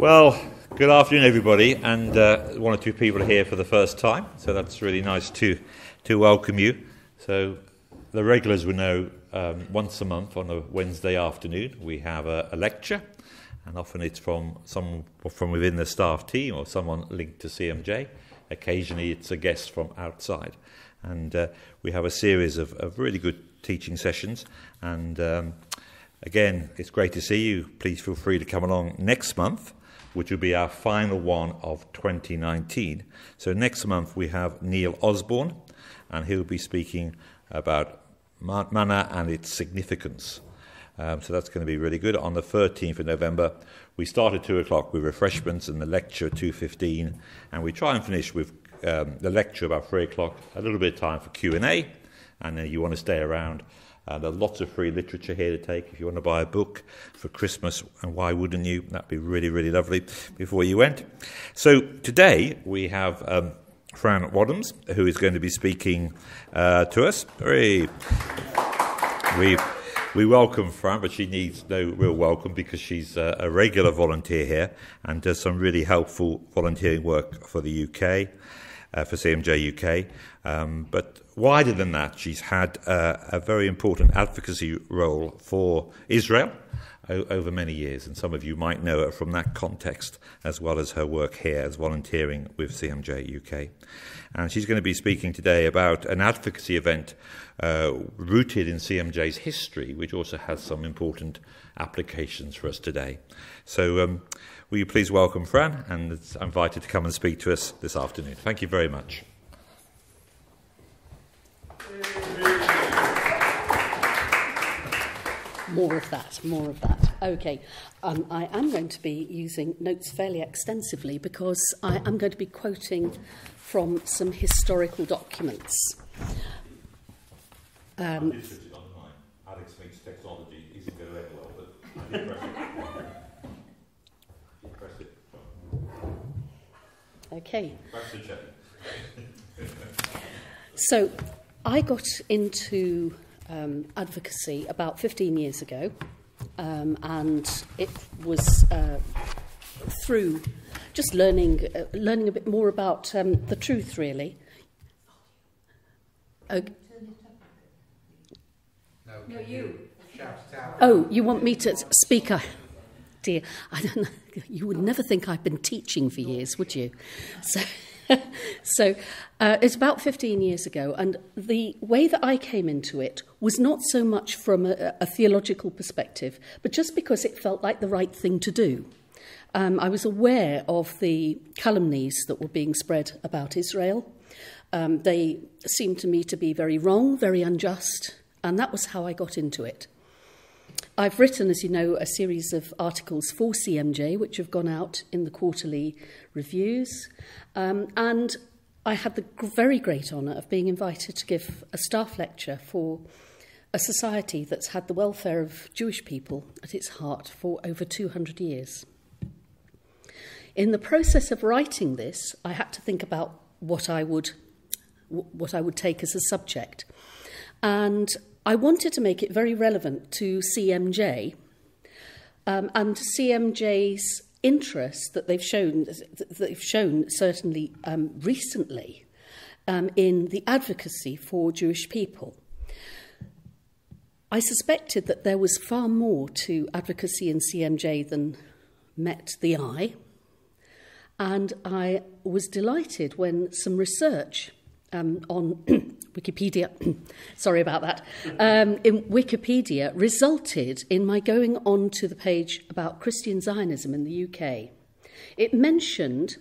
Well, good afternoon, everybody, and uh, one or two people are here for the first time, so that's really nice to to welcome you. So, the regulars will know um, once a month on a Wednesday afternoon we have a, a lecture, and often it's from some from within the staff team or someone linked to CMJ. Occasionally, it's a guest from outside, and uh, we have a series of, of really good teaching sessions and. Um, Again, it's great to see you. Please feel free to come along next month, which will be our final one of 2019. So, next month we have Neil Osborne, and he'll be speaking about manna and its significance. Um, so, that's going to be really good. On the 13th of November, we start at 2 o'clock with refreshments and the lecture at 2.15, and we try and finish with um, the lecture about 3 o'clock, a little bit of time for Q&A, and then you want to stay around uh, there's lots of free literature here to take. If you want to buy a book for Christmas, and why wouldn't you? That'd be really, really lovely before you went. So today we have um, Fran Waddams, who is going to be speaking uh, to us. Very, we we welcome Fran, but she needs no real welcome because she's uh, a regular volunteer here and does some really helpful volunteering work for the UK, uh, for CMJ UK. Um, but wider than that, she's had uh, a very important advocacy role for Israel o- over many years, and some of you might know her from that context, as well as her work here as volunteering with CMJ UK. And she's going to be speaking today about an advocacy event uh, rooted in CMJ's history, which also has some important applications for us today. So, um, will you please welcome Fran and invited to come and speak to us this afternoon? Thank you very much. More of that, more of that. Okay, um, I am going to be using notes fairly extensively because I am going to be quoting from some historical documents. Um, Alex thinks technology isn't going to end well, but I did press it. press it. Okay. so, I got into um, advocacy about 15 years ago, um, and it was uh, through just learning, uh, learning a bit more about um, the truth, really. Uh, no, you. Oh, you want me to speak? Dear, I don't know. You would never think I've been teaching for years, would you? So. so uh, it's about 15 years ago, and the way that I came into it was not so much from a, a theological perspective, but just because it felt like the right thing to do. Um, I was aware of the calumnies that were being spread about Israel. Um, they seemed to me to be very wrong, very unjust, and that was how I got into it. I've written, as you know, a series of articles for CMJ, which have gone out in the quarterly reviews. Um, and I had the very great honour of being invited to give a staff lecture for a society that's had the welfare of Jewish people at its heart for over 200 years. In the process of writing this, I had to think about what I would what I would take as a subject. And I wanted to make it very relevant to CMJ um, and CMJ's interest that they've shown, that they've shown certainly um, recently um, in the advocacy for Jewish people. I suspected that there was far more to advocacy in CMJ than met the eye, and I was delighted when some research um, on Wikipedia, sorry about that, um, in Wikipedia resulted in my going on to the page about Christian Zionism in the UK. It mentioned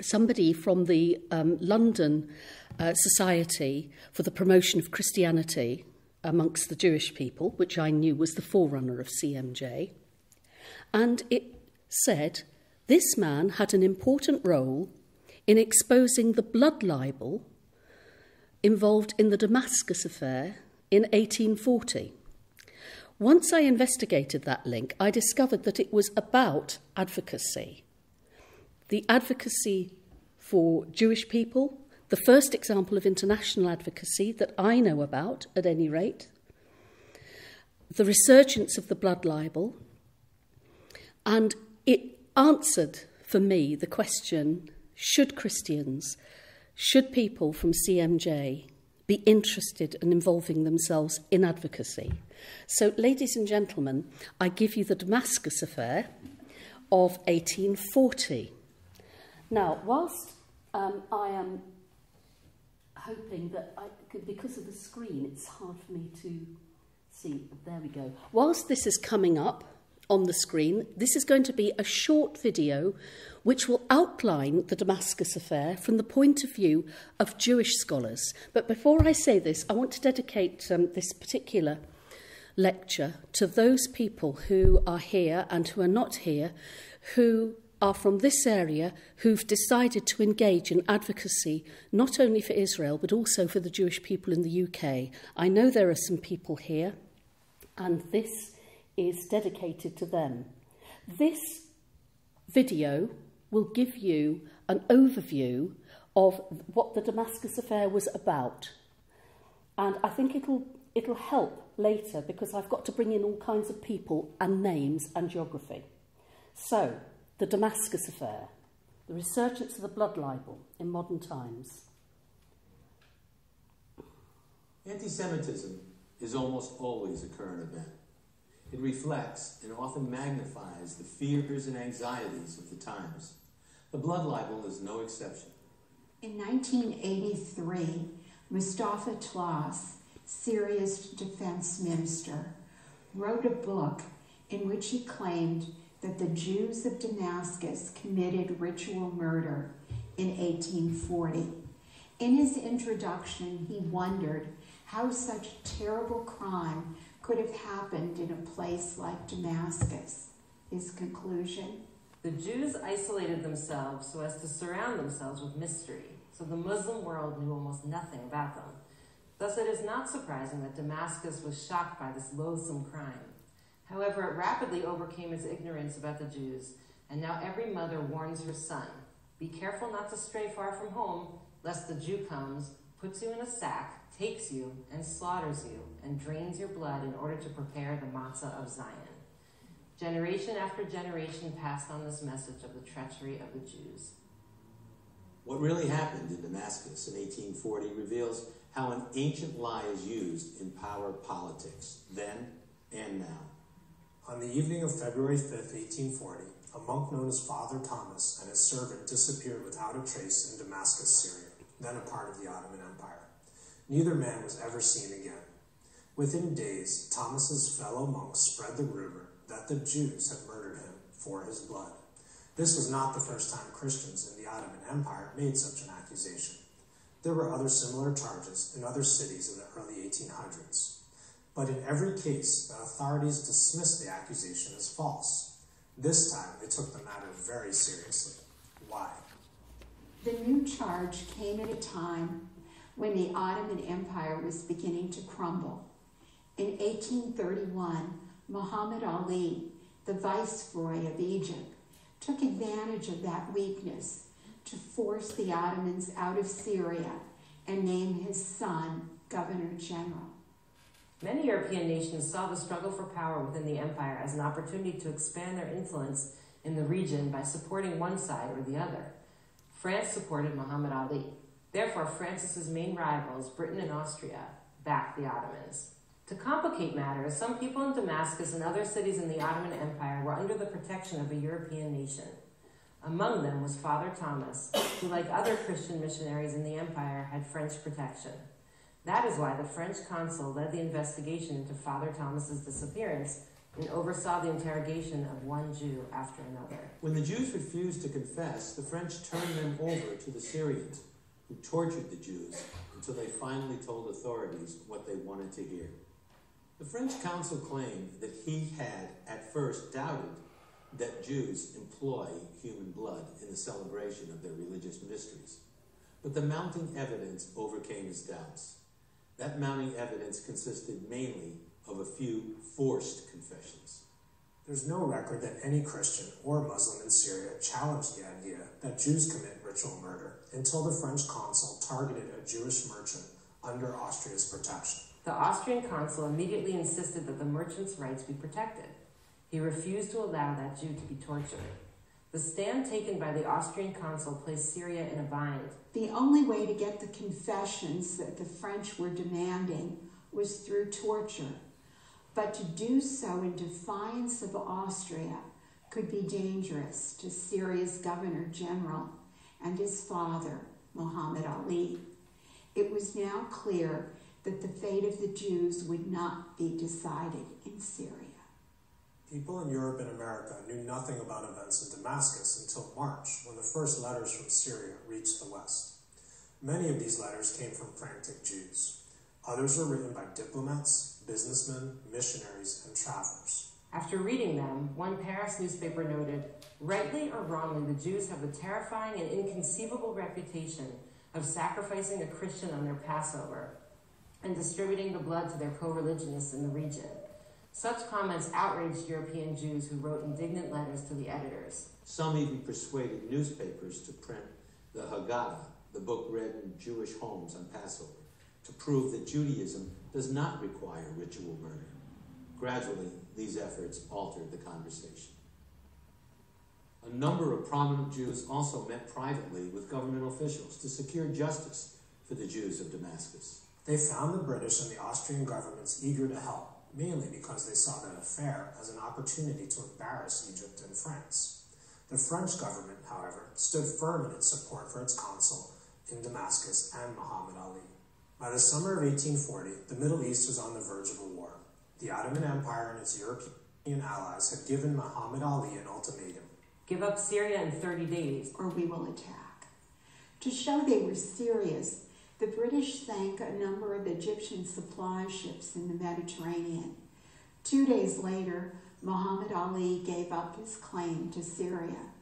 somebody from the um, London uh, Society for the Promotion of Christianity amongst the Jewish people, which I knew was the forerunner of CMJ. And it said this man had an important role in exposing the blood libel involved in the Damascus affair in 1840. Once I investigated that link, I discovered that it was about advocacy. The advocacy for Jewish people, the first example of international advocacy that I know about, at any rate, the resurgence of the blood libel, and it answered for me the question should Christians, should people from CMJ be interested in involving themselves in advocacy? So, ladies and gentlemen, I give you the Damascus affair of 1840. Now, whilst um, I am hoping that I, because of the screen, it's hard for me to see. There we go. Whilst this is coming up on the screen, this is going to be a short video which will outline the Damascus affair from the point of view of Jewish scholars. But before I say this, I want to dedicate um, this particular lecture to those people who are here and who are not here, who are from this area who've decided to engage in advocacy not only for Israel but also for the Jewish people in the UK. I know there are some people here, and this is dedicated to them. This video will give you an overview of what the Damascus affair was about. And I think it'll, it'll help later because I've got to bring in all kinds of people and names and geography. So, the Damascus affair, the resurgence of the blood libel in modern times. Anti Semitism is almost always a current event. It reflects and often magnifies the fears and anxieties of the times. The blood libel is no exception. In 1983, Mustafa Tlass, Syria's defense minister, wrote a book in which he claimed that the Jews of Damascus committed ritual murder in 1840. In his introduction, he wondered how such terrible crime could have happened in a place like Damascus. His conclusion The Jews isolated themselves so as to surround themselves with mystery, so the Muslim world knew almost nothing about them. Thus, it is not surprising that Damascus was shocked by this loathsome crime. However, it rapidly overcame its ignorance about the Jews, and now every mother warns her son Be careful not to stray far from home, lest the Jew comes, puts you in a sack, takes you, and slaughters you, and drains your blood in order to prepare the matzah of Zion. Generation after generation passed on this message of the treachery of the Jews. What really happened in Damascus in 1840 reveals how an ancient lie is used in power politics, then and now. On the evening of February 5, 1840, a monk known as Father Thomas and his servant disappeared without a trace in Damascus, Syria, then a part of the Ottoman Empire. Neither man was ever seen again. Within days, Thomas's fellow monks spread the rumor that the Jews had murdered him for his blood. This was not the first time Christians in the Ottoman Empire made such an accusation. There were other similar charges in other cities in the early 1800s. But in every case, the authorities dismissed the accusation as false. This time, they took the matter very seriously. Why? The new charge came at a time when the Ottoman Empire was beginning to crumble. In 1831, Muhammad Ali, the viceroy of Egypt, took advantage of that weakness to force the Ottomans out of Syria and name his son governor general. Many European nations saw the struggle for power within the empire as an opportunity to expand their influence in the region by supporting one side or the other. France supported Muhammad Ali. Therefore, France's main rivals, Britain and Austria, backed the Ottomans. To complicate matters, some people in Damascus and other cities in the Ottoman Empire were under the protection of a European nation. Among them was Father Thomas, who, like other Christian missionaries in the empire, had French protection. That is why the French consul led the investigation into Father Thomas's disappearance and oversaw the interrogation of one Jew after another. When the Jews refused to confess, the French turned them over to the Syrians, who tortured the Jews until they finally told authorities what they wanted to hear. The French consul claimed that he had at first doubted that Jews employ human blood in the celebration of their religious mysteries. But the mounting evidence overcame his doubts. That mounting evidence consisted mainly of a few forced confessions. There's no record that any Christian or Muslim in Syria challenged the idea that Jews commit ritual murder until the French consul targeted a Jewish merchant under Austria's protection. The Austrian consul immediately insisted that the merchant's rights be protected. He refused to allow that Jew to be tortured. The stand taken by the Austrian consul placed Syria in a bind. The only way to get the confessions that the French were demanding was through torture. But to do so in defiance of Austria could be dangerous to Syria's governor general and his father, Muhammad Ali. It was now clear that the fate of the Jews would not be decided in Syria. People in Europe and America knew nothing about events in Damascus until March, when the first letters from Syria reached the West. Many of these letters came from frantic Jews. Others were written by diplomats, businessmen, missionaries, and travelers. After reading them, one Paris newspaper noted Rightly or wrongly, the Jews have the terrifying and inconceivable reputation of sacrificing a Christian on their Passover and distributing the blood to their co religionists in the region. Such comments outraged European Jews who wrote indignant letters to the editors. Some even persuaded newspapers to print the Haggadah, the book read in Jewish homes on Passover, to prove that Judaism does not require ritual murder. Gradually, these efforts altered the conversation. A number of prominent Jews also met privately with government officials to secure justice for the Jews of Damascus. They found the British and the Austrian governments eager to help mainly because they saw that affair as an opportunity to embarrass Egypt and France. The French government, however, stood firm in its support for its consul in Damascus and Muhammad Ali. By the summer of 1840, the Middle East was on the verge of a war. The Ottoman Empire and its European allies had given Muhammad Ali an ultimatum. Give up Syria in 30 days, or we will attack. To show they were serious, the British sank a number of Egyptian supply ships in the Mediterranean. Two days later, Muhammad Ali gave up his claim to Syria.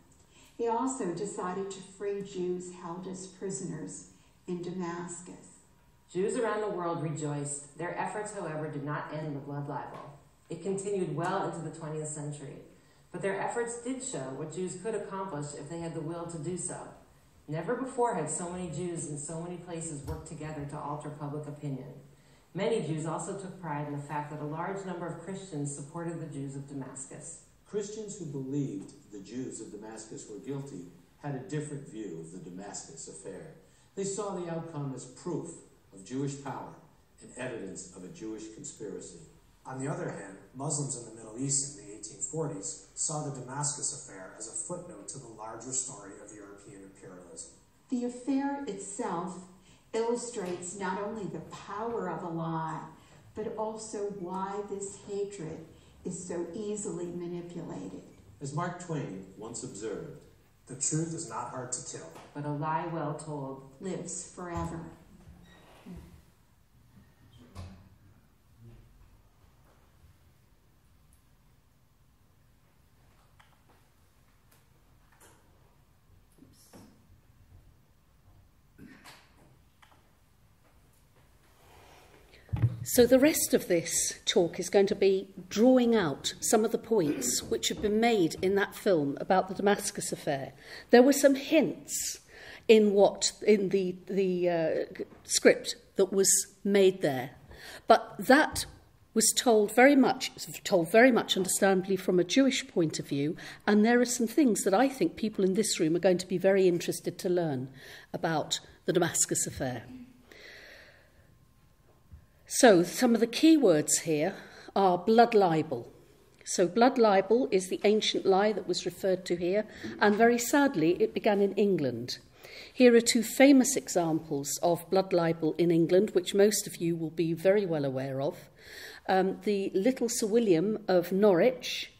He also decided to free Jews held as prisoners in Damascus. Jews around the world rejoiced. Their efforts, however, did not end the blood libel. It continued well into the 20th century. But their efforts did show what Jews could accomplish if they had the will to do so. Never before had so many Jews in so many places worked together to alter public opinion. Many Jews also took pride in the fact that a large number of Christians supported the Jews of Damascus. Christians who believed the Jews of Damascus were guilty had a different view of the Damascus affair. They saw the outcome as proof of Jewish power and evidence of a Jewish conspiracy. On the other hand, Muslims in the Middle East in the 1840s saw the Damascus affair as a footnote to the larger story of European imperialism. The affair itself illustrates not only the power of a lie, but also why this hatred is so easily manipulated. As Mark Twain once observed, the truth is not hard to kill, but a lie well told lives forever. So, the rest of this talk is going to be drawing out some of the points which have been made in that film about the Damascus affair. There were some hints in what in the the uh, script that was made there, but that was told very much told very much understandably from a Jewish point of view, and there are some things that I think people in this room are going to be very interested to learn about the Damascus affair. So, some of the key words here are blood libel. So, blood libel is the ancient lie that was referred to here, and very sadly, it began in England. Here are two famous examples of blood libel in England, which most of you will be very well aware of. Um, the Little Sir William of Norwich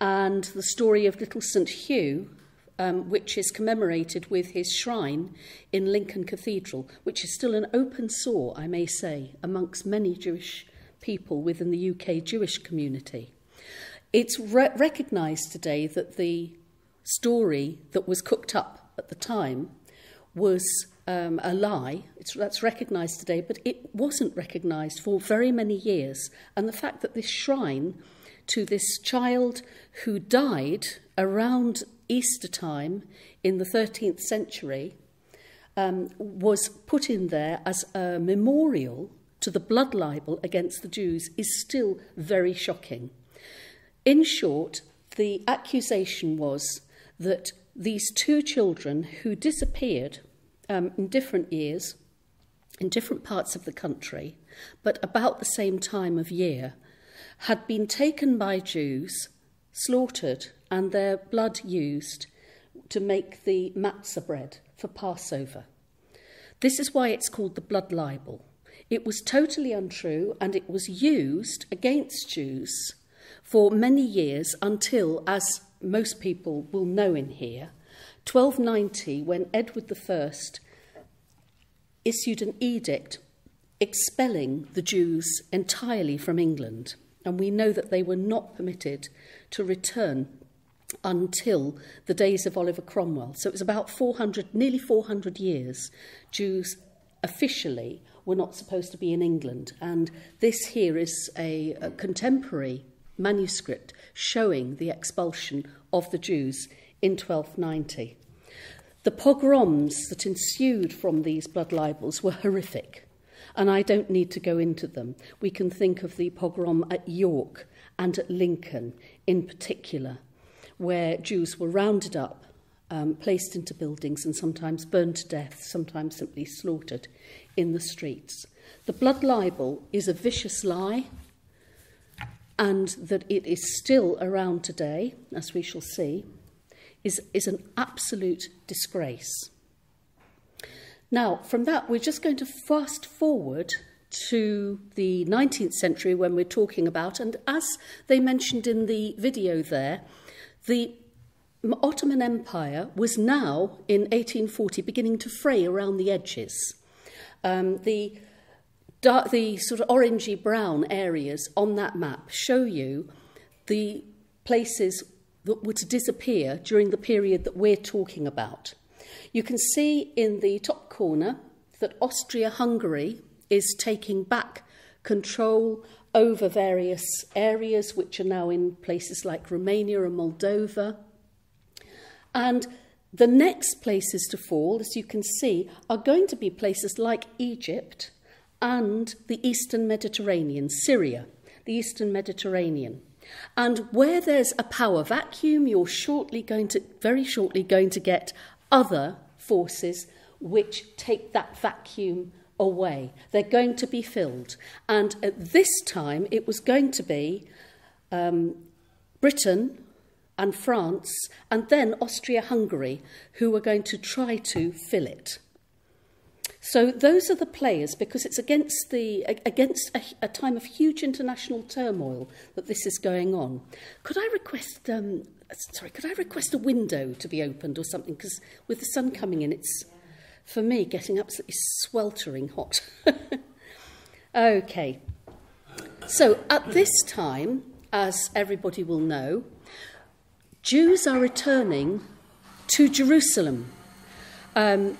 and the story of Little St Hugh um, which is commemorated with his shrine in Lincoln Cathedral, which is still an open sore, I may say, amongst many Jewish people within the UK Jewish community. It's re- recognised today that the story that was cooked up at the time was um, a lie. It's, that's recognised today, but it wasn't recognised for very many years. And the fact that this shrine to this child who died around Easter time in the 13th century um, was put in there as a memorial to the blood libel against the Jews is still very shocking. In short, the accusation was that these two children who disappeared um, in different years, in different parts of the country, but about the same time of year, had been taken by Jews, slaughtered, and their blood used to make the matzah bread for Passover. This is why it's called the blood libel. It was totally untrue and it was used against Jews for many years until, as most people will know in here, 1290, when Edward I issued an edict expelling the Jews entirely from England. And we know that they were not permitted to return until the days of Oliver Cromwell. So it was about 400, nearly 400 years, Jews officially were not supposed to be in England. And this here is a, a contemporary manuscript showing the expulsion of the Jews in 1290. The pogroms that ensued from these blood libels were horrific, and I don't need to go into them. We can think of the pogrom at York and at Lincoln in particular, where Jews were rounded up, um, placed into buildings, and sometimes burned to death, sometimes simply slaughtered in the streets. The blood libel is a vicious lie, and that it is still around today, as we shall see, is, is an absolute disgrace. Now, from that, we're just going to fast forward to the 19th century when we're talking about, and as they mentioned in the video there, the Ottoman Empire was now, in 1840, beginning to fray around the edges. Um, the, dark, the sort of orangey brown areas on that map show you the places that were to disappear during the period that we're talking about. You can see in the top corner that Austria Hungary is taking back control over various areas which are now in places like Romania and Moldova. And the next places to fall, as you can see, are going to be places like Egypt and the Eastern Mediterranean, Syria, the Eastern Mediterranean. And where there's a power vacuum, you're shortly going to, very shortly going to get other forces which take that vacuum away. They're going to be filled. And at this time, it was going to be um, Britain and France and then Austria Hungary who were going to try to fill it. So those are the players because it's against the against a, a time of huge international turmoil that this is going on. Could I request um, sorry, could I request a window to be opened or something because with the sun coming in it's for me, getting absolutely sweltering hot. okay. So at this time, as everybody will know, Jews are returning to Jerusalem. Um,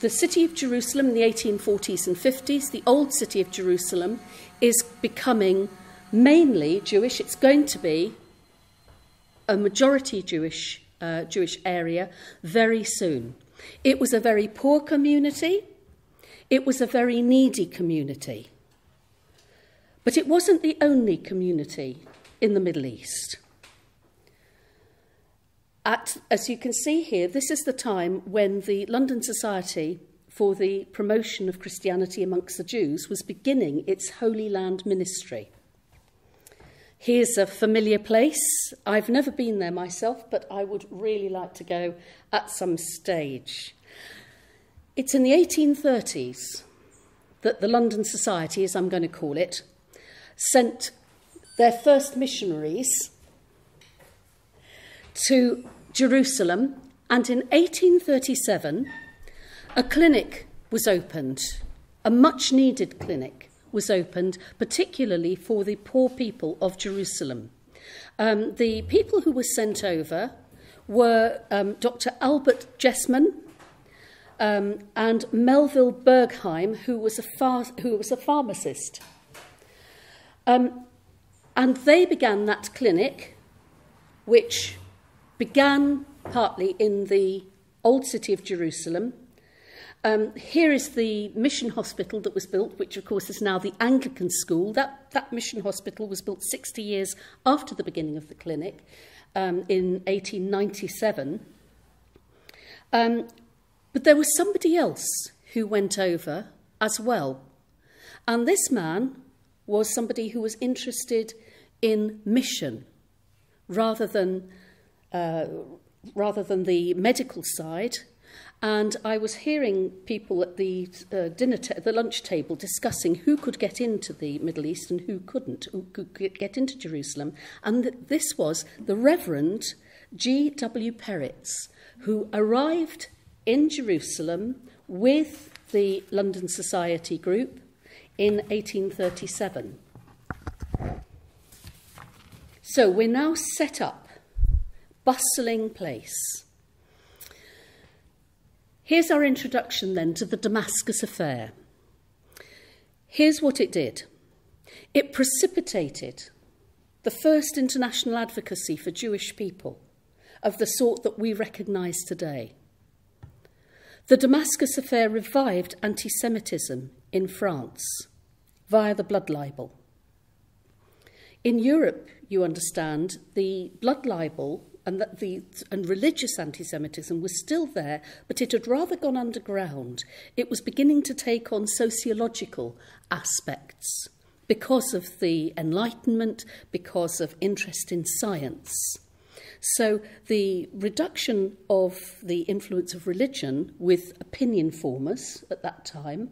the city of Jerusalem in the 1840s and 50s, the old city of Jerusalem, is becoming mainly Jewish. It's going to be a majority Jewish, uh, Jewish area very soon. It was a very poor community, it was a very needy community. But it wasn't the only community in the Middle East. At, as you can see here, this is the time when the London Society for the Promotion of Christianity amongst the Jews was beginning its Holy Land ministry. Here's a familiar place. I've never been there myself, but I would really like to go at some stage. It's in the 1830s that the London Society, as I'm going to call it, sent their first missionaries to Jerusalem, and in 1837, a clinic was opened, a much needed clinic was opened, particularly for the poor people of Jerusalem. Um, the people who were sent over were um, Dr. Albert Gerstmann um, and Melville Bergheim, who was a, phar- who was a pharmacist. Um, and they began that clinic, which began partly in the old city of Jerusalem. Um, here is the mission hospital that was built, which of course is now the Anglican school. That, that mission hospital was built 60 years after the beginning of the clinic um, in 1897. Um, but there was somebody else who went over as well. And this man was somebody who was interested in mission rather than, uh, rather than the medical side. And I was hearing people at the uh, dinner, ta- the lunch table, discussing who could get into the Middle East and who couldn't, who could get into Jerusalem. And th- this was the Reverend G. W. Pieritz, who arrived in Jerusalem with the London Society Group in 1837. So we're now set up, bustling place. Here's our introduction then to the Damascus affair. Here's what it did it precipitated the first international advocacy for Jewish people of the sort that we recognise today. The Damascus affair revived anti Semitism in France via the blood libel. In Europe, you understand, the blood libel and that the and religious anti-Semitism was still there, but it had rather gone underground. It was beginning to take on sociological aspects because of the Enlightenment, because of interest in science. So the reduction of the influence of religion with opinion formers at that time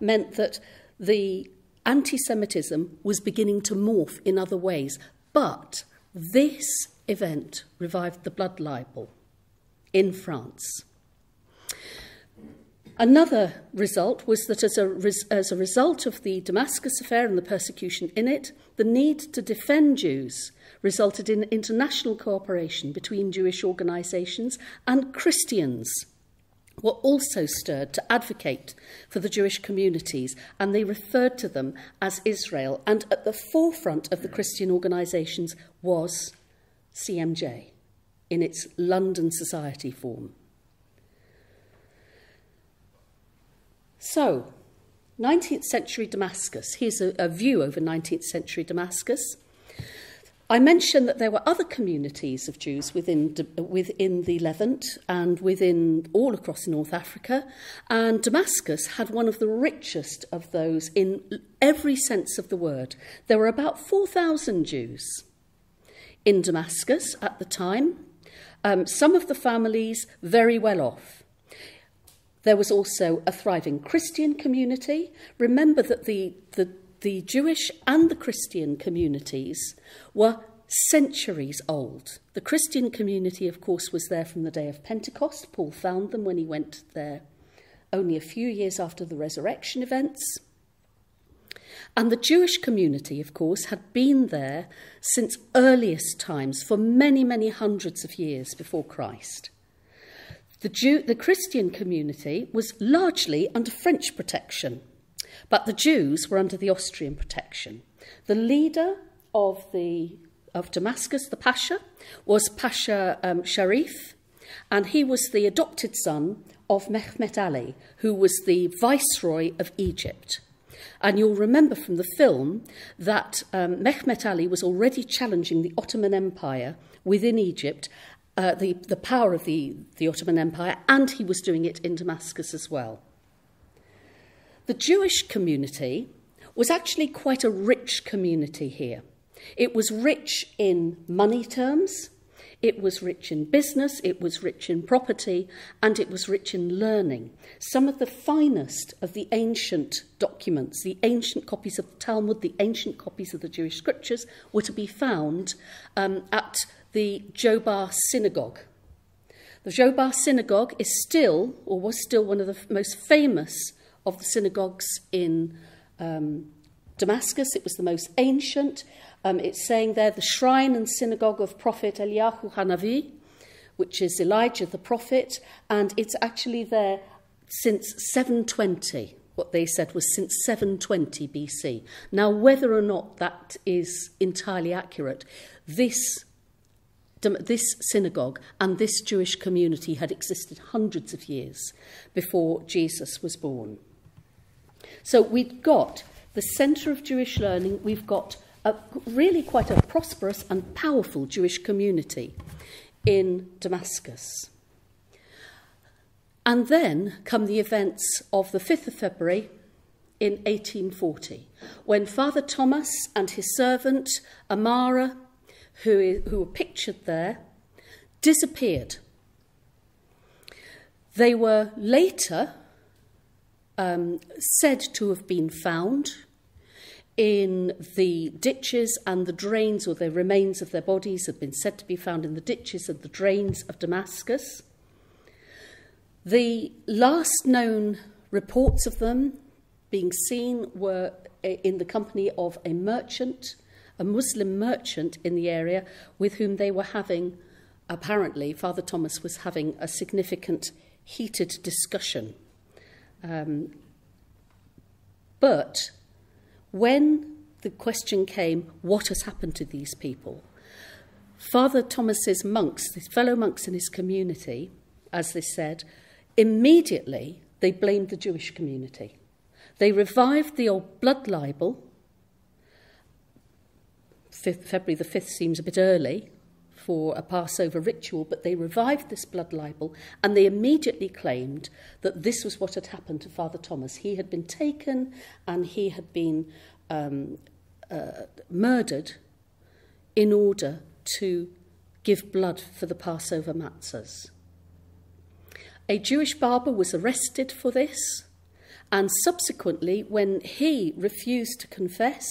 meant that the anti Semitism was beginning to morph in other ways. But this event revived the blood libel in France. Another result was that as a, res- as a result of the Damascus affair and the persecution in it, the need to defend Jews resulted in international cooperation between Jewish organisations and Christians were also stirred to advocate for the Jewish communities, and they referred to them as Israel. And at the forefront of the Christian organisations was CMJ in its London Society form. So, 19th century Damascus. Here's a, a view over 19th century Damascus. I mentioned that there were other communities of Jews within, within the Levant and within all across North Africa, and Damascus had one of the richest of those in every sense of the word. There were about 4,000 Jews in Damascus at the time, um, some of the families very well off. There was also a thriving Christian community. Remember that the, the, the Jewish and the Christian communities were centuries old. The Christian community, of course, was there from the day of Pentecost. Paul found them when he went there only a few years after the resurrection events. And the Jewish community, of course, had been there since earliest times for many, many hundreds of years before Christ. The, Jew, the Christian community was largely under French protection, but the Jews were under the Austrian protection. The leader of, the, of Damascus, the Pasha, was Pasha um, Sharif, and he was the adopted son of Mehmet Ali, who was the viceroy of Egypt. And you'll remember from the film that um, Mehmet Ali was already challenging the Ottoman Empire within Egypt, uh, the, the power of the, the Ottoman Empire, and he was doing it in Damascus as well. The Jewish community was actually quite a rich community here. It was rich in money terms, it was rich in business, it was rich in property, and it was rich in learning. Some of the finest of the ancient documents, the ancient copies of the Talmud, the ancient copies of the Jewish scriptures, were to be found um, at the Jobar Synagogue. The Jobar Synagogue is still, or was still, one of the most famous of the synagogues in um, Damascus. It was the most ancient. Um, it's saying there the shrine and synagogue of Prophet Eliyahu Hanavi, which is Elijah the prophet, and it's actually there since 720. What they said was since 720 BC. Now, whether or not that is entirely accurate, this this synagogue and this Jewish community had existed hundreds of years before Jesus was born. So we've got the centre of Jewish learning, we've got a, really quite a prosperous and powerful Jewish community in Damascus. And then come the events of the 5th of February in 1840, when Father Thomas and his servant Amara, who, is, who were pictured there, disappeared. They were later um, said to have been found in the ditches and the drains, or the remains of their bodies have been said to be found in the ditches and the drains of Damascus. The last known reports of them being seen were in the company of a merchant, a Muslim merchant in the area, with whom they were having, apparently, Father Thomas was having a significant heated discussion. Um, but when the question came, what has happened to these people? Father Thomas's monks, his fellow monks in his community, as they said, immediately they blamed the Jewish community. They revived the old blood libel. 5th, February the 5th seems a bit early for a Passover ritual, but they revived this blood libel and they immediately claimed that this was what had happened to Father Thomas. He had been taken and he had been um, uh, murdered in order to give blood for the Passover matzahs. A Jewish barber was arrested for this, and subsequently, when he refused to confess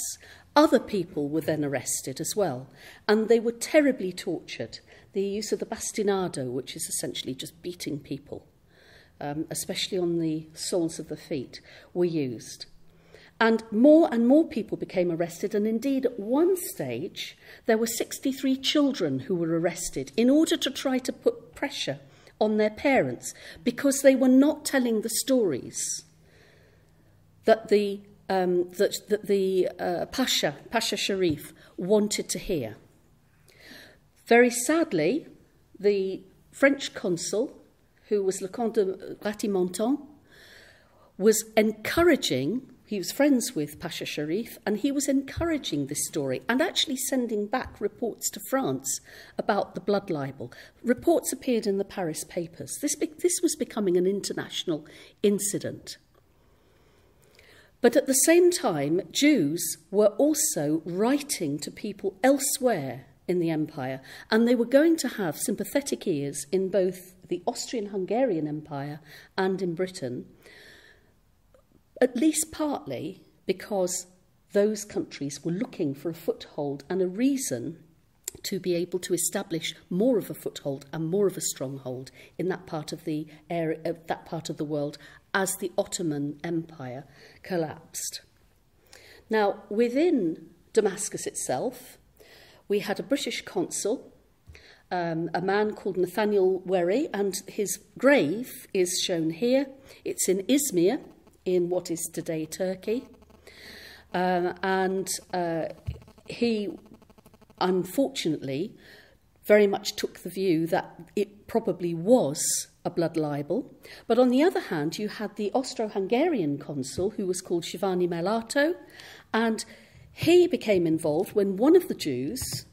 other people were then arrested as well, and they were terribly tortured. The use of the bastinado, which is essentially just beating people, um, especially on the soles of the feet, were used. And more and more people became arrested, and indeed, at one stage, there were 63 children who were arrested in order to try to put pressure on their parents because they were not telling the stories that the um, that, that the uh, Pasha, Pasha Sharif, wanted to hear. Very sadly, the French consul, who was Le Comte de Ratti-Menton, was encouraging, he was friends with Pasha Sharif, and he was encouraging this story and actually sending back reports to France about the blood libel. Reports appeared in the Paris papers. This, this was becoming an international incident. But at the same time, Jews were also writing to people elsewhere in the empire, and they were going to have sympathetic ears in both the Austrian Hungarian Empire and in Britain, at least partly because those countries were looking for a foothold and a reason to be able to establish more of a foothold and more of a stronghold in that part of the area, uh, that part of the world as the Ottoman Empire collapsed. Now, within Damascus itself, we had a British consul, um, a man called Nathaniel Werry, and his grave is shown here. It's in Izmir, in what is today Turkey. Um, and uh, he, unfortunately, very much took the view that it probably was a blood libel. But on the other hand, you had the Austro Hungarian consul who was called Giovanni Merlato, and he became involved when one of the Jews,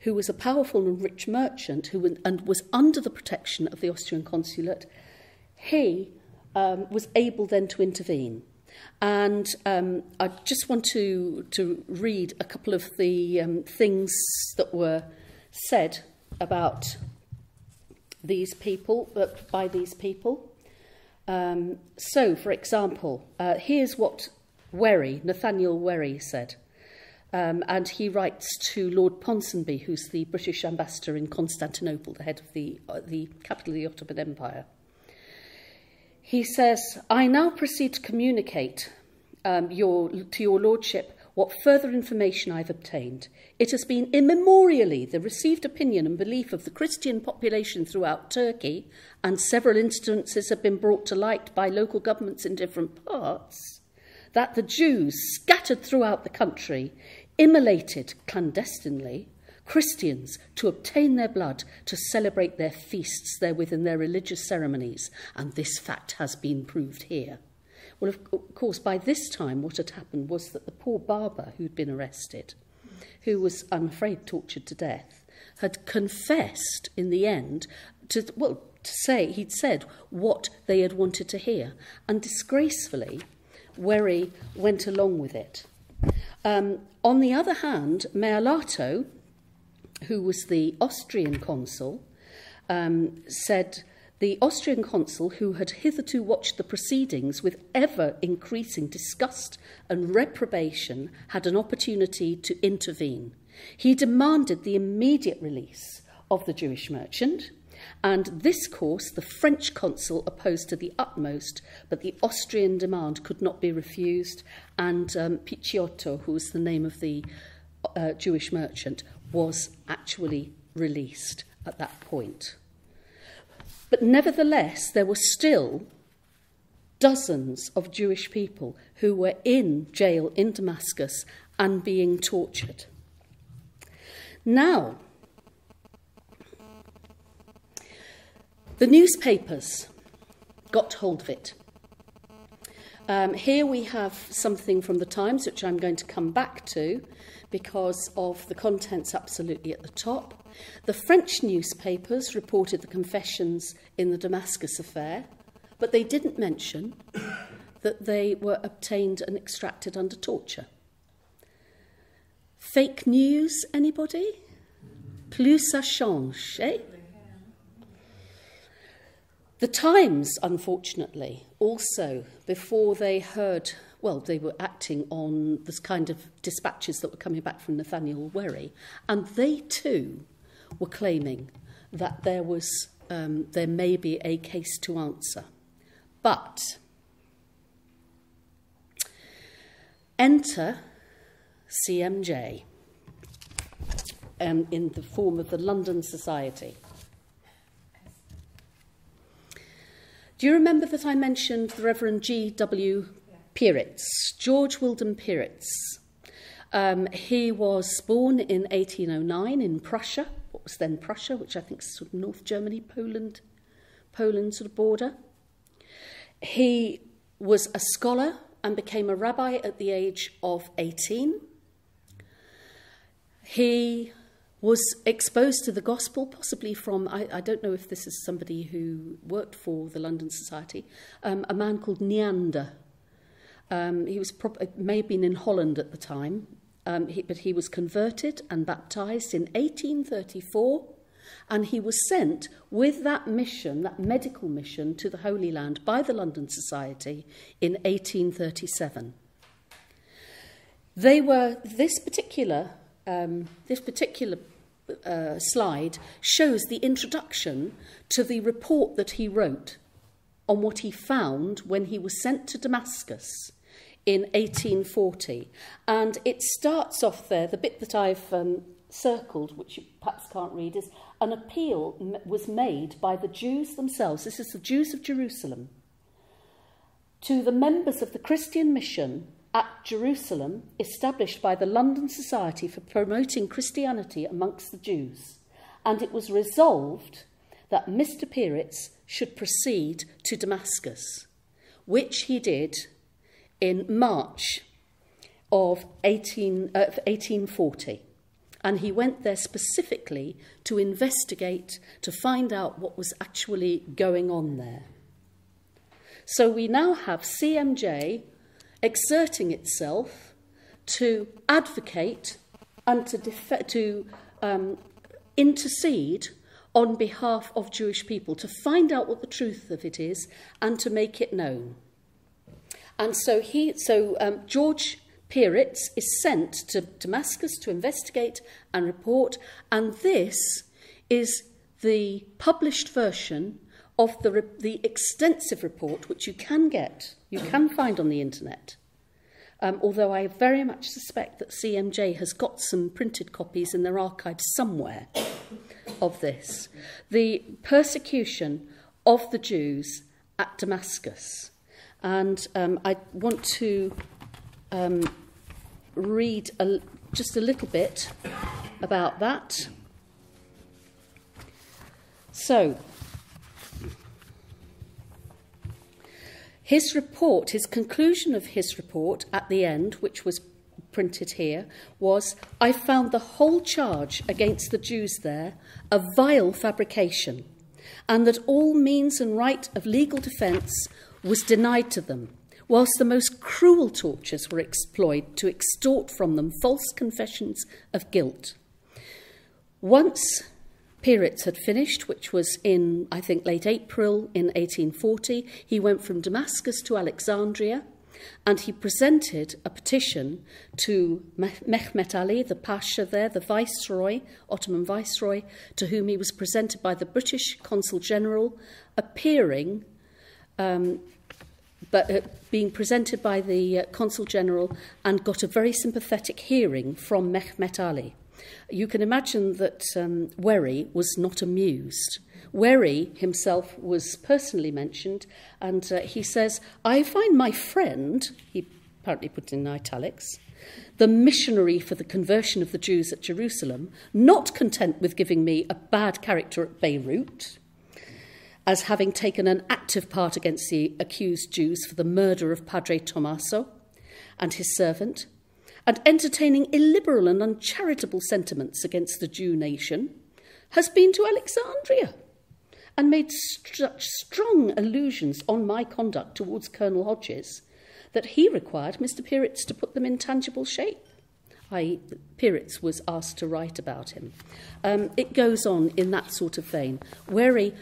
who was a powerful and rich merchant who and was under the protection of the Austrian consulate, he um, was able then to intervene. And um, I just want to, to read a couple of the um, things that were said about these people, uh, by these people. Um, so, for example, uh, here's what Werry, Nathaniel Werry, said. Um, and he writes to Lord Ponsonby, who's the British ambassador in Constantinople, the head of the, uh, the capital of the Ottoman Empire. He says, I now proceed to communicate um, your, to your lordship what further information I've obtained. It has been immemorially the received opinion and belief of the Christian population throughout Turkey, and several instances have been brought to light by local governments in different parts, that the Jews scattered throughout the country immolated clandestinely Christians to obtain their blood to celebrate their feasts therewith in their religious ceremonies, and this fact has been proved here. Well, of course, by this time, what had happened was that the poor barber who'd been arrested, who was, I'm afraid, tortured to death, had confessed in the end to well to say he'd said what they had wanted to hear, and disgracefully, Werry went along with it. Um, on the other hand, Merlato, who was the Austrian consul, um, said the Austrian consul, who had hitherto watched the proceedings with ever increasing disgust and reprobation, had an opportunity to intervene. He demanded the immediate release of the Jewish merchant, and this course the French consul opposed to the utmost, but the Austrian demand could not be refused, and um, Picciotto, who was the name of the uh, Jewish merchant, was actually released at that point. But nevertheless, there were still dozens of Jewish people who were in jail in Damascus and being tortured. Now, the newspapers got hold of it. Um, here we have something from the Times, which I'm going to come back to because of the contents absolutely at the top. The French newspapers reported the confessions in the Damascus affair, but they didn't mention that they were obtained and extracted under torture. Fake news, anybody? Plus ça change, eh? The Times, unfortunately, also, before they heard, well, they were acting on this kind of dispatches that were coming back from Nathaniel Werry, and they too were claiming that there was um, there may be a case to answer. But enter CMJ um, in the form of the London Society. Do you remember that I mentioned the Reverend G.W. Pieritz, George Wilden Pieritz? Um, he was born in 1809 in Prussia what was then Prussia, which I think is sort of North Germany, Poland, Poland sort of border. He was a scholar and became a rabbi at the age of 18. He was exposed to the gospel, possibly from, I, I don't know if this is somebody who worked for the London Society, um, a man called Neander. Um, he was pro- may have been in Holland at the time, um, he, but he was converted and baptized in 1834, and he was sent with that mission, that medical mission, to the Holy Land by the London Society in 1837. They were this particular um, this particular uh, slide shows the introduction to the report that he wrote on what he found when he was sent to Damascus in 1840. And it starts off there, the bit that I've um, circled, which you perhaps can't read, is an appeal was made by the Jews themselves, this is the Jews of Jerusalem, to the members of the Christian mission at Jerusalem, established by the London Society for Promoting Christianity amongst the Jews. And it was resolved that Mr. Pieritz should proceed to Damascus, which he did in March of 18, uh, 1840. And he went there specifically to investigate, to find out what was actually going on there. So we now have CMJ exerting itself to advocate and to, to um, intercede on behalf of Jewish people, to find out what the truth of it is and to make it known. And so he, so um, George Pieritz is sent to Damascus to investigate and report, and this is the published version of the, the extensive report which you can get, you can find on the internet. Um, although I very much suspect that CMJ has got some printed copies in their archives somewhere of this. The persecution of the Jews at Damascus. And um, I want to um, read a, just a little bit about that. So, his report, his conclusion of his report at the end, which was printed here, was I found the whole charge against the Jews there a vile fabrication and that all means and right of legal defence was denied to them, whilst the most cruel tortures were employed to extort from them false confessions of guilt. Once Pieritz had finished, which was in, I think, late April in 1840, he went from Damascus to Alexandria and he presented a petition to Mehmet Ali, the Pasha there, the Viceroy, Ottoman Viceroy, to whom he was presented by the British Consul General, appearing um, but uh, being presented by the uh, Consul General and got a very sympathetic hearing from Mehmet Ali. You can imagine that um, was not amused. Werry himself was personally mentioned, and uh, he says, I find my friend, he apparently put in italics, the missionary for the conversion of the Jews at Jerusalem, not content with giving me a bad character at Beirut, as having taken an active part against the accused Jews for the murder of Padre Tommaso and his servant, and entertaining illiberal and uncharitable sentiments against the Jew nation, has been to Alexandria and made such strong allusions on my conduct towards Colonel Hodges that he required Mr. Pieritz to put them in tangible shape. I, Pieritz was asked to write about him. Um, it goes on in that sort of vein. Werry,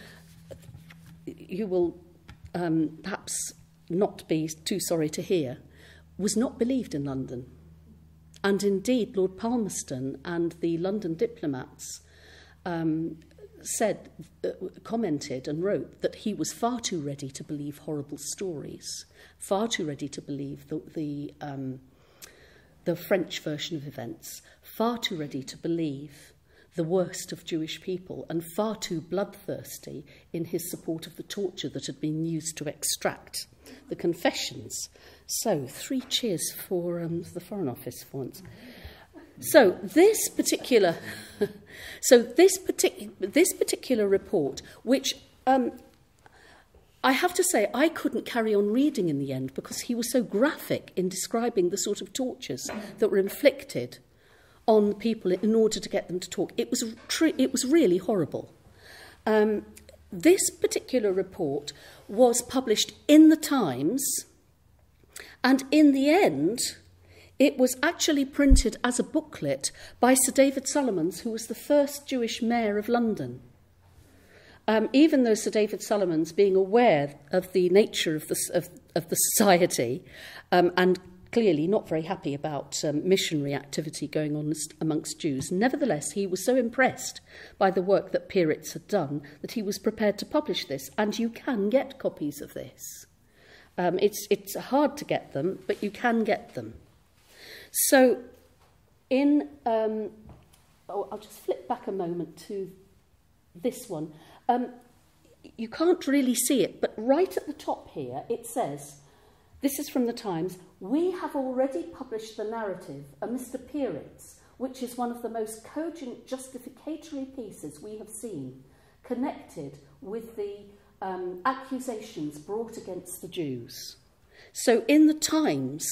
you will um, perhaps not be too sorry to hear, was not believed in London. And indeed, Lord Palmerston and the London diplomats um, said, uh, commented and wrote that he was far too ready to believe horrible stories, far too ready to believe the, the, um, the French version of events, far too ready to believe the worst of Jewish people, and far too bloodthirsty in his support of the torture that had been used to extract the confessions So, three cheers for um, the Foreign Office for once. So this particular, so this particular this particular report, which um, I have to say I couldn't carry on reading in the end because he was so graphic in describing the sort of tortures that were inflicted on people in order to get them to talk. It was tr- it was really horrible. Um, this particular report was published in the Times And in the end, it was actually printed as a booklet by Sir David Salomons, who was the first Jewish mayor of London. Um, even though Sir David Salomons, being aware of the nature of the, of, of the society um, and clearly not very happy about um, missionary activity going on amongst Jews, nevertheless, he was so impressed by the work that Pieritz had done that he was prepared to publish this, and you can get copies of this. Um, it's, it's hard to get them, but you can get them. So, in, um, oh, I'll just flip back a moment to this one. Um, you can't really see it, but right at the top here it says, this is from the Times, we have already published the narrative Mr. Pieritz, which is one of the most cogent justificatory pieces we have seen, connected with the um, accusations brought against the Jews. So in the Times,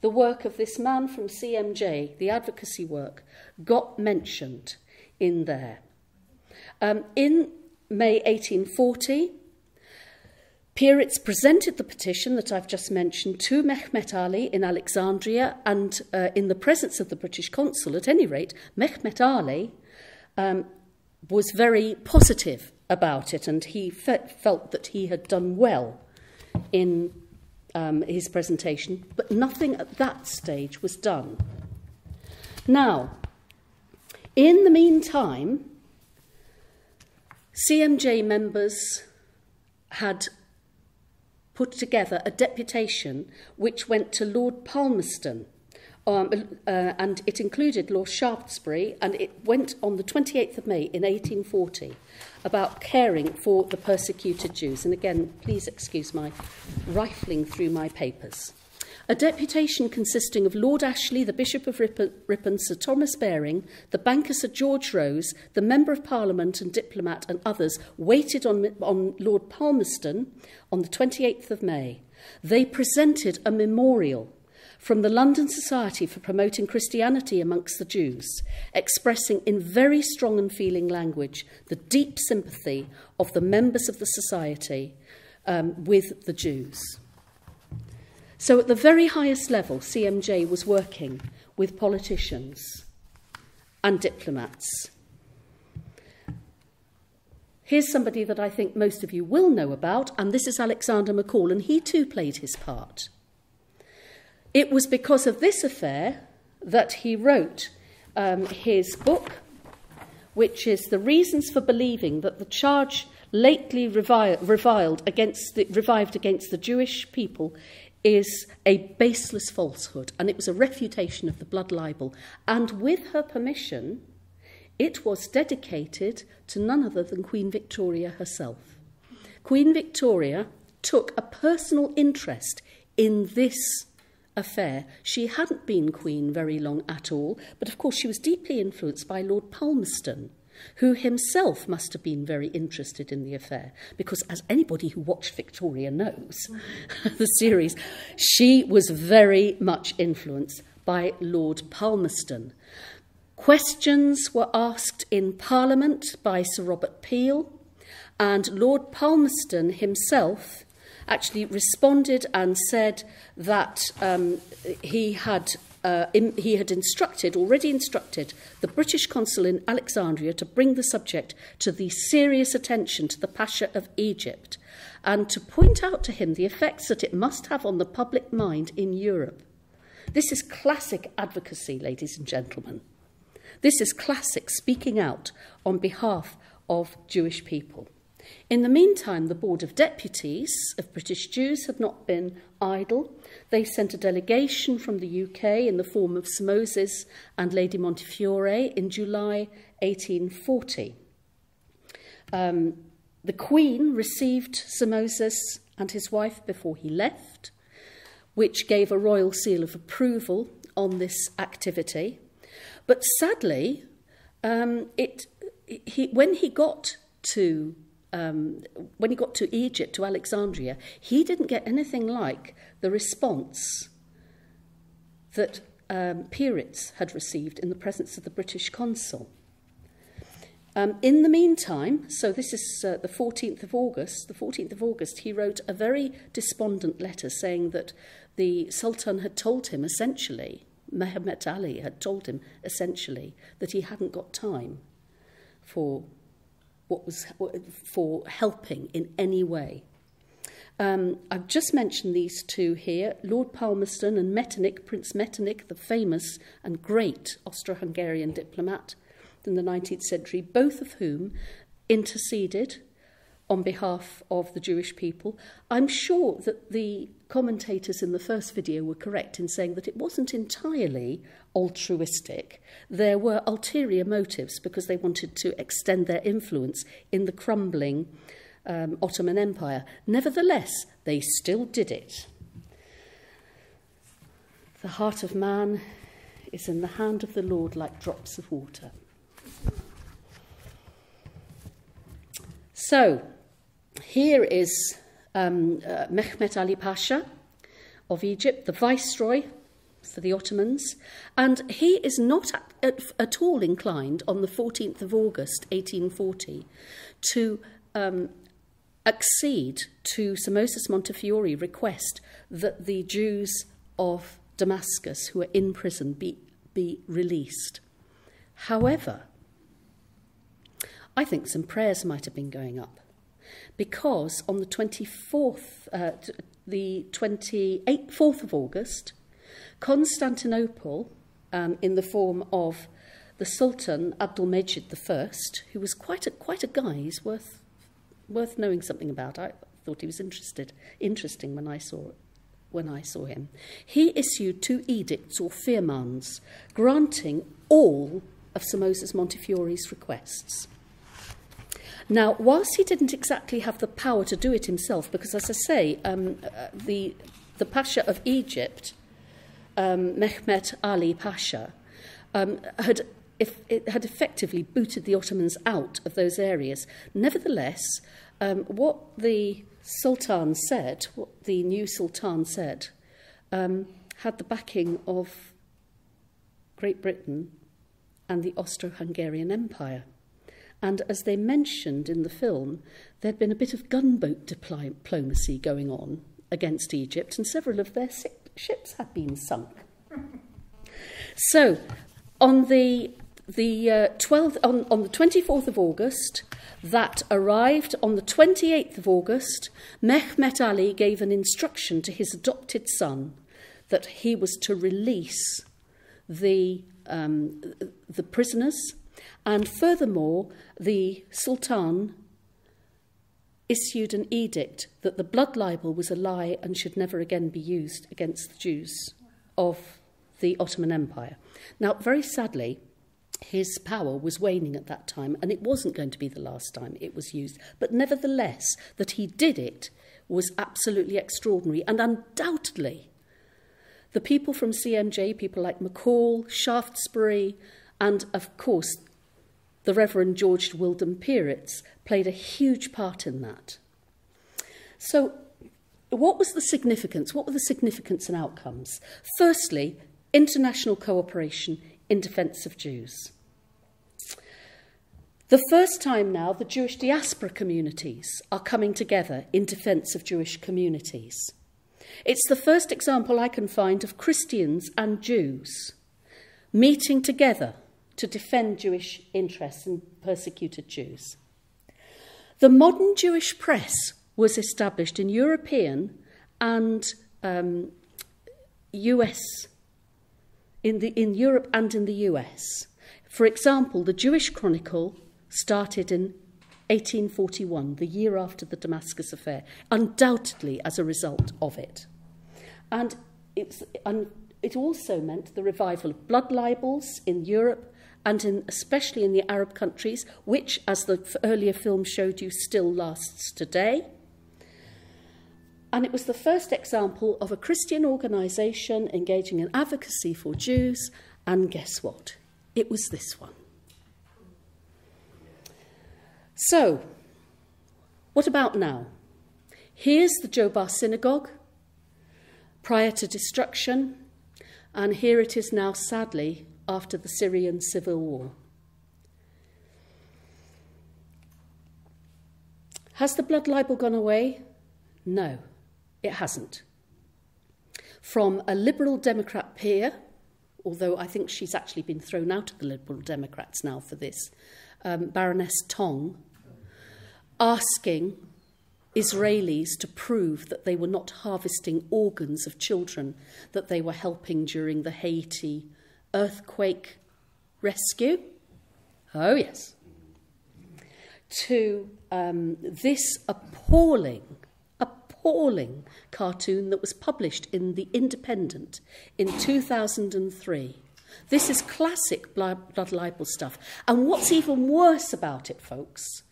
the work of this man from CMJ, the advocacy work, got mentioned in there. Um, in May 1840, Pieritz presented the petition that I've just mentioned to Mehmet Ali in Alexandria, and uh, in the presence of the British consul, at any rate, Mehmet Ali um, was very positive about it, and he fe- felt that he had done well in um, his presentation, but nothing at that stage was done. Now, in the meantime, CMJ members had put together a deputation which went to Lord Palmerston. Um, uh, and it included Lord Shaftesbury, and it went on the 28th of May in 1840 about caring for the persecuted Jews. And again, please excuse my rifling through my papers. A deputation consisting of Lord Ashley, the Bishop of Ripon, Ripon, Sir Thomas Baring, the banker Sir George Rose, the Member of Parliament and diplomat and others waited on, on Lord Palmerston on the 28th of May. They presented a memorial from the London Society for Promoting Christianity Amongst the Jews, expressing in very strong and feeling language the deep sympathy of the members of the society um, with the Jews. So, at the very highest level, CMJ was working with politicians and diplomats. Here's somebody that I think most of you will know about, and this is Alexander McCaul, and he too played his part. It was because of this affair that he wrote um, his book, which is The Reasons for Believing That the Charge Lately reviled against the, Revived Against the Jewish People is a baseless falsehood, and it was a refutation of the blood libel. And with her permission, it was dedicated to none other than Queen Victoria herself. Queen Victoria took a personal interest in this affair. She hadn't been queen very long at all, but of course she was deeply influenced by Lord Palmerston, who himself must have been very interested in the affair, because as anybody who watched Victoria knows, the series, she was very much influenced by Lord Palmerston. Questions were asked in Parliament by Sir Robert Peel, and Lord Palmerston himself actually responded and said that um, he had uh, in, he had instructed, already instructed, the British consul in Alexandria to bring the subject to the serious attention to the Pasha of Egypt and to point out to him the effects that it must have on the public mind in Europe. This is classic advocacy, ladies and gentlemen. This is classic speaking out on behalf of Jewish people. In the meantime, the Board of Deputies of British Jews had not been idle. They sent a delegation from the UK in the form of Sir Moses and Lady Montefiore in July 1840. Um, the Queen received Sir Moses and his wife before he left, which gave a royal seal of approval on this activity. But sadly, um, it, he, when he got to um, when he got to Egypt, to Alexandria, he didn't get anything like the response that um, had received in the presence of the British consul. Um, in the meantime, so this is uh, the 14th of August, the 14th of August, he wrote a very despondent letter saying that the Sultan had told him essentially, Mehemet Ali had told him essentially, that he hadn't got time for what was for helping in any way. Um, I've just mentioned these two here Lord Palmerston and Metternich, Prince Metternich, the famous and great Austro Hungarian diplomat in the 19th century, both of whom interceded on behalf of the Jewish people. I'm sure that the commentators in the first video were correct in saying that it wasn't entirely altruistic. There were ulterior motives because they wanted to extend their influence in the crumbling um, Ottoman Empire. Nevertheless, they still did it. The heart of man is in the hand of the Lord like drops of water. So, here is um, uh, Mehmet Ali Pasha of Egypt, the viceroy for the Ottomans, and he is not at, at, all inclined on the 14th of August 1840 to um, accede to Sir Moses Montefiore request that the Jews of Damascus who are in prison be, be released. However, I think some prayers might have been going up because on the 24th, uh, the 28th, 4th of August, Constantinople, um, in the form of the Sultan Abdulmejid I, who was quite a, quite a guy, he's worth, worth knowing something about. I thought he was interested, interesting when I saw when I saw him. He issued two edicts or firmans granting all of Sir Moses Montefiore's requests. Now, whilst he didn't exactly have the power to do it himself, because as I say, um, uh, the, the Pasha of Egypt, um, Mehmet Ali Pasha, um, had, if, it had effectively booted the Ottomans out of those areas. Nevertheless, um, what the Sultan said, what the new Sultan said, um, had the backing of Great Britain and the Austro Hungarian Empire. And as they mentioned in the film, there'd been a bit of gunboat diplomacy going on against Egypt, and several of their ships had been sunk. So, on the the uh, 12th, on, on the 24th of August, that arrived on the 28th of August, Mehmet Ali gave an instruction to his adopted son that he was to release the, um, the prisoners, and furthermore, the Sultan issued an edict that the blood libel was a lie and should never again be used against the Jews of the Ottoman Empire. Now, very sadly, his power was waning at that time, and it wasn't going to be the last time it was used. But nevertheless, that he did it was absolutely extraordinary, and undoubtedly, the people from CMJ, people like McCaul, Shaftesbury, and of course, the Reverend George Wilden Pieritz played a huge part in that. So, what was the significance? What were the significance and outcomes? Firstly, international cooperation in defence of Jews. The first time now, the Jewish diaspora communities are coming together in defence of Jewish communities. It's the first example I can find of Christians and Jews meeting together to defend Jewish interests and persecuted Jews. The modern Jewish press was established in European and um, US in, the, in Europe and in the US. For example, the Jewish Chronicle started in 1841, the year after the Damascus affair, undoubtedly as a result of it. And it's, and it also meant the revival of blood libels in Europe and in, especially in the Arab countries, which, as the earlier film showed you, still lasts today. And it was the first example of a Christian organisation engaging in advocacy for Jews. And guess what? It was this one. So, what about now? Here's the Jobar Synagogue prior to destruction, and here it is now, sadly, after the Syrian civil war. Has the blood libel gone away? No. It hasn't. From a Liberal Democrat peer, although I think she's actually been thrown out of the Liberal Democrats now for this, um, Baroness Tonge, asking Israelis to prove that they were not harvesting organs of children that they were helping during the Haiti earthquake rescue. Oh, yes. To um, this appalling appalling cartoon that was published in The Independent in 2003. This is classic blood libel stuff. And what's even worse about it, folks,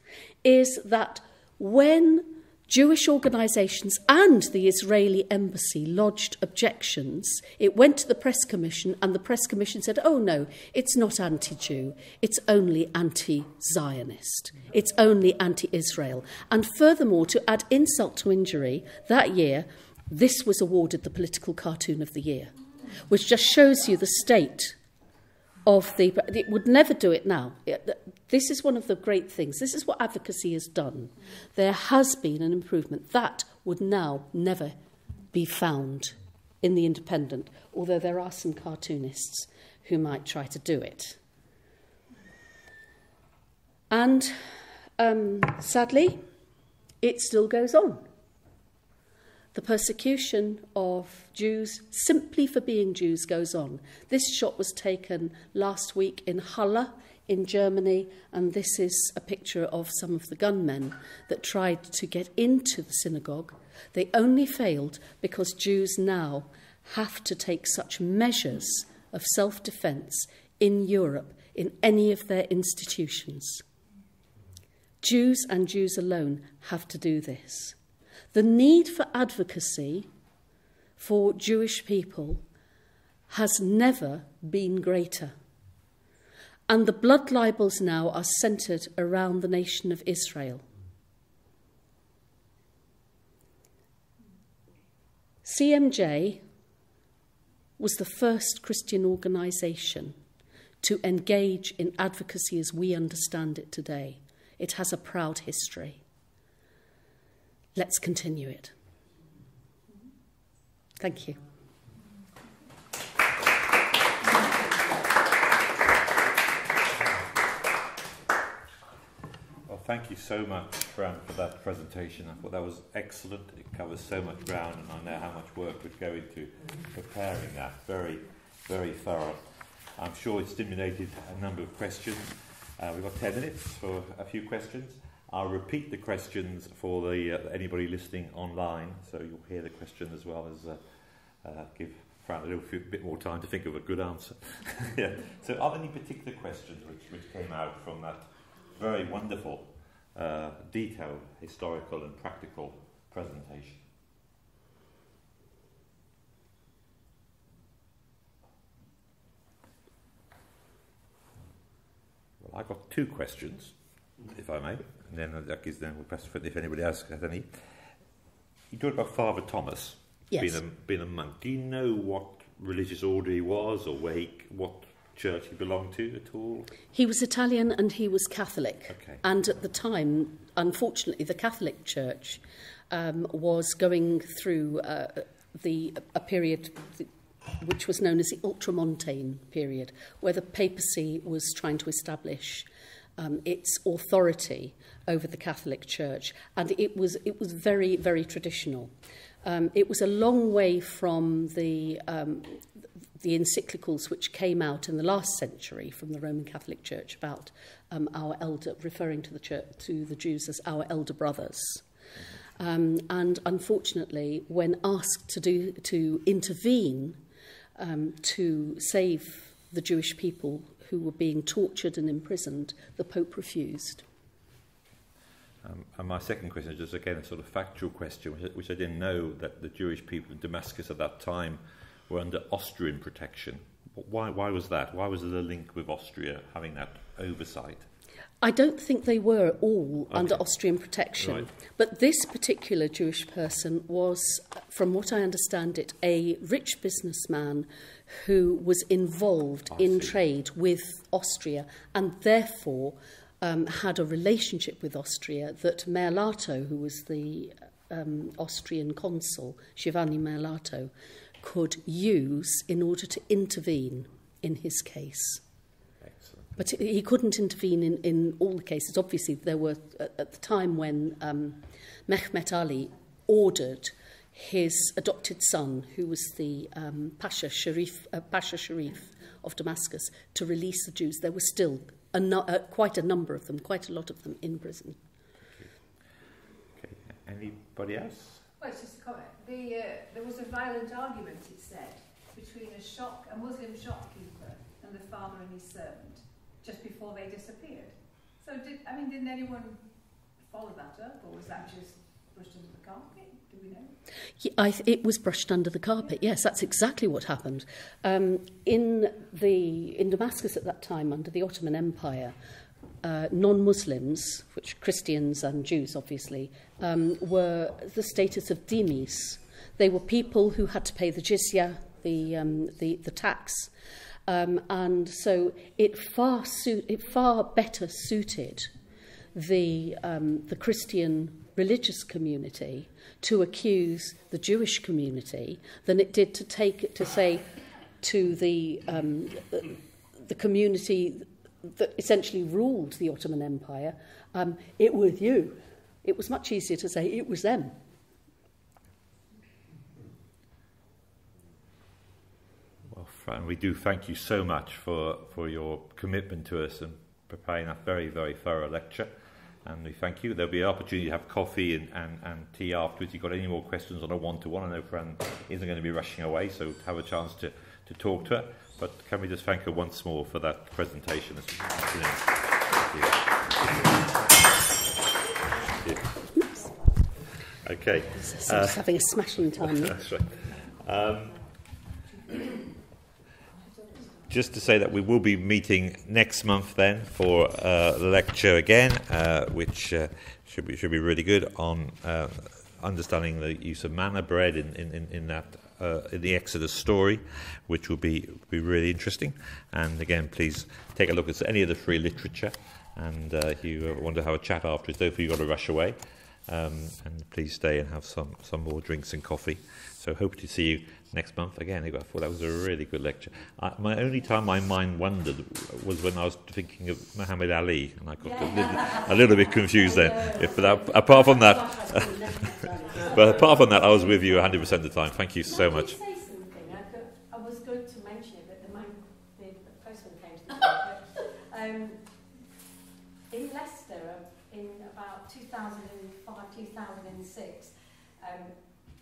is that when Jewish organisations and the Israeli embassy lodged objections. It went to the press commission, and the press commission said, oh no, it's not anti Jew, it's only anti Zionist, it's only anti Israel. And furthermore, to add insult to injury, that year, this was awarded the political cartoon of the year, which just shows you the state of the. It would never do it now. This is one of the great things. This is what advocacy has done. There has been an improvement. That would now never be found in the Independent, although there are some cartoonists who might try to do it. And um, sadly, it still goes on the persecution of Jews simply for being Jews goes on. This shot was taken last week in Halle in Germany, and this is a picture of some of the gunmen that tried to get into the synagogue. They only failed because Jews now have to take such measures of self defense in Europe in any of their institutions. Jews and Jews alone have to do this. The need for advocacy for Jewish people has never been greater. And the blood libels now are centred around the nation of Israel. CMJ was the first Christian organisation to engage in advocacy as we understand it today. It has a proud history. Let's continue it. Thank you. Well, thank you so much, Fran, for that presentation. I thought that was excellent. It covers so much ground, and I know how much work would go into preparing that. Very, very thorough. I'm sure it stimulated a number of questions. Uh, we've got 10 minutes for a few questions. I'll repeat the questions for the, uh, anybody listening online, so you'll hear the question as well as uh, uh, give Fran a little few, bit more time to think of a good answer. yeah. So, are there any particular questions which, which came out from that very wonderful, uh, detailed, historical, and practical presentation? Well, I've got two questions, if I may, then that gives them for if anybody else has any. You talked about Father Thomas Yes. being a being a monk. Do you know what religious order he was, or where he, what church he belonged to at all? He was Italian and he was Catholic. Okay. And at the time, unfortunately, the Catholic Church um, was going through uh, the a period which was known as the Ultramontane period, where the papacy was trying to establish um, its authority over the Catholic Church, and it was it was very very traditional. Um, it was a long way from the um, the encyclicals which came out in the last century from the Roman Catholic Church about um, our elder, referring to the church, to the Jews as our elder brothers. Um, and unfortunately, when asked to do to intervene um, to save the Jewish people who were being tortured and imprisoned, the Pope refused. Um, and my second question is just again a sort of factual question, which, which I didn't know that the Jewish people in Damascus at that time were under Austrian protection. Why, why was that? Why was there a link with Austria having that oversight? I don't think they were all Okay. under Austrian protection. Right. But this particular Jewish person was, from what I understand it, a rich businessman who was involved I in see. trade with Austria and therefore um, had a relationship with Austria that Merlato, who was the um, Austrian consul, Giovanni Merlato, could use in order to intervene in his case. Excellent. But he couldn't intervene in, in all the cases. Obviously, there were, at, at the time when um, Mehmet Ali ordered his adopted son, who was the um, Pasha, Sharif, uh, Pasha Sharif of Damascus, to release the Jews, there were still a no, uh, quite a number of them, quite a lot of them in prison. Okay. Anybody else? Well, it's just a comment. The, uh, there was a violent argument, it said, between a, shop, a Muslim shopkeeper and the farmer and his servant just before they disappeared. So, did, I mean, didn't anyone follow that up, or was that just brushed under the carpet? Do we know? Ye- I it was brushed under the carpet. Yes, that's exactly what happened. Um, in the in Damascus at that time, under the Ottoman Empire, uh, non-Muslims, which Christians and Jews obviously, um, were the status of dhimmis. They were people who had to pay the jizya, the um, the, the tax, Um, and so it far, suit, it far better suited the, um, the Christian religious community to accuse the Jewish community than it did to take it to say to the, um, the community that essentially ruled the Ottoman Empire, um, it was you. It was much easier to say it was them. Fran, we do thank you so much for, for your commitment to us and preparing that very, very thorough lecture. And we thank you. There'll be an opportunity to have coffee and, and, and tea afterwards. If you've got any more questions on a one-to-one, I know Fran isn't going to be rushing away, so have a chance to, to talk to her. But can we just thank her once more for that presentation? It's brilliant. Thank you. Thank. Okay. So just having a smashing time. That's right. Um, just to say that we will be meeting next month then for uh, the lecture again, uh, which uh, should be should be really good on uh, understanding the use of manna bread in in, in, that uh, in the Exodus story, which will be be really interesting. And again, please take a look at any of the free literature. And uh, if you want to have a chat afterwards, don't you've got to rush away. Um, and please stay and have some, some more drinks and coffee. So hope to see you next month again. I thought that was a really good lecture. I, my only time my mind wandered was when I was thinking of Muhammad Ali, and I got a, little, a little bit confused then. If, that, apart from that, but apart from that, I was with you 100% of the time. Thank you so much. Can I say something? I, got, I was going to mention it, but the, man, the, the postman came to me. But, um, in Leicester, uh, in about 2005, 2006, um,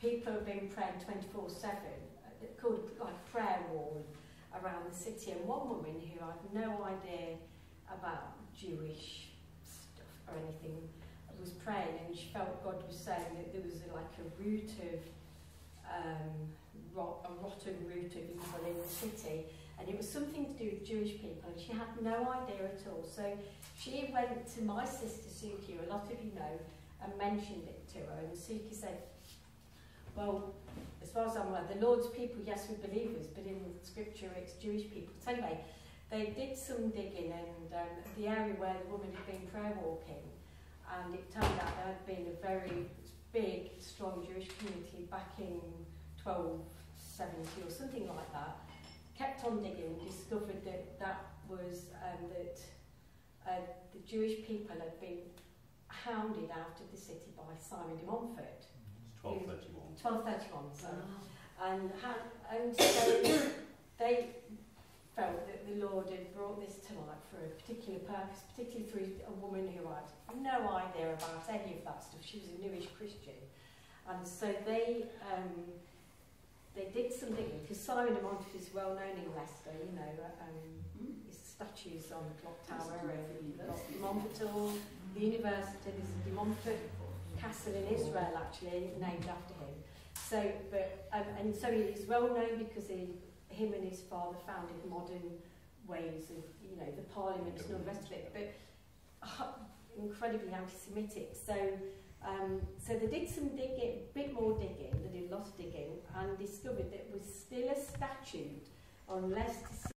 people have been praying 24-7, uh, called like prayer wall around the city. And one woman who had no idea about Jewish stuff or anything was praying and she felt God was saying that there was a, like a root of um, rot, a rotten root of evil in the city. And it was something to do with Jewish people and she had no idea at all. So she went to my sister Suki, a lot of you know and mentioned it to her. And Suki said well as far as I'm aware the Lord's people yes we're believers but in scripture it's Jewish people so anyway they did some digging and um, the area where the woman had been prayer walking and it turned out there had been a very big, strong Jewish community back in 1270 or something like that. Kept on digging, discovered that that was um, that uh, the Jewish people had been hounded out of the city by Simon de Montfort. 1231. 1231, so. And, ha- and so they felt that the Lord had brought this to light for a particular purpose, particularly through a woman who had no idea about any of that stuff. She was a newish Christian. And so they um, they did something, because Simon de Montfort is well known in Leicester, you know, um, his statues on the clock tower and de Montfort, the university, there's a de Montfort castle in Israel actually, named after him. So, but, um, and so he's well known because he him and his father founded modern ways of, you know, the parliament and all the rest of it, but uh, incredibly anti-Semitic. So, um, so they did some digging, a bit more digging, they did a lot of digging, and discovered that there was still a statute on Leicester